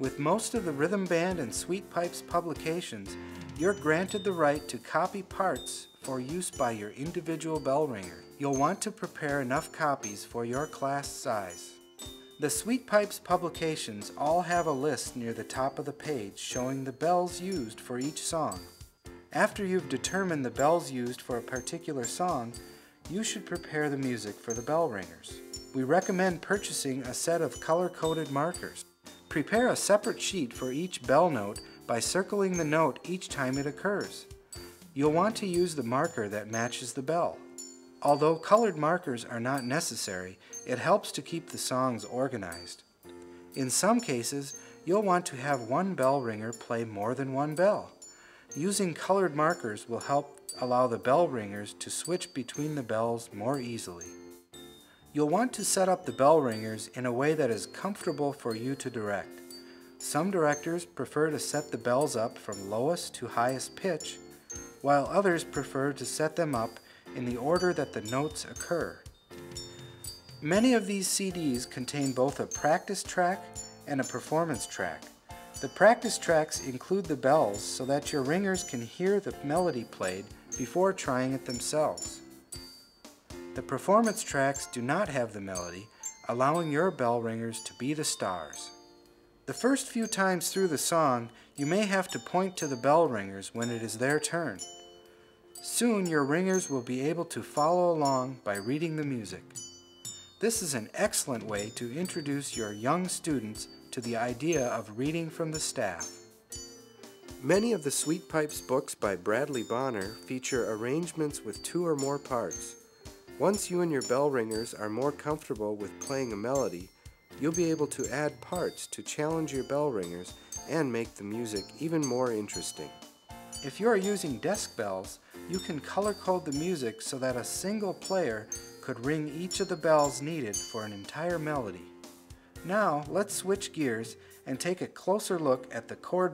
With most of the Rhythm Band and Sweet Pipes publications, you're granted the right to copy parts for use by your individual bell ringer. You'll want to prepare enough copies for your class size. The Sweet Pipes publications all have a list near the top of the page showing the bells used for each song. After you've determined the bells used for a particular song, you should prepare the music for the bell ringers. We recommend purchasing a set of color-coded markers. Prepare a separate sheet for each bell note by circling the note each time it occurs. You'll want to use the marker that matches the bell. Although colored markers are not necessary, it helps to keep the songs organized. In some cases, you'll want to have one bell ringer play more than one bell. Using colored markers will help allow the bell ringers to switch between the bells more easily. You'll want to set up the bell ringers in a way that is comfortable for you to direct. Some directors prefer to set the bells up from lowest to highest pitch, while others prefer to set them up in the order that the notes occur. Many of these CDs contain both a practice track and a performance track. The practice tracks include the bells so that your ringers can hear the melody played before trying it themselves. The performance tracks do not have the melody, allowing your bell ringers to be the stars. The first few times through the song, you may have to point to the bell ringers when it is their turn. Soon your ringers will be able to follow along by reading the music. This is an excellent way to introduce your young students to the idea of reading from the staff. Many of the Sweet Pipes books by Bradley Bonner feature arrangements with two or more parts. Once you and your bell ringers are more comfortable with playing a melody, you'll be able to add parts to challenge your bell ringers and make the music even more interesting. If you are using desk bells, you can color code the music so that a single player could ring each of the bells needed for an entire melody. Now let's switch gears and take a closer look at the chord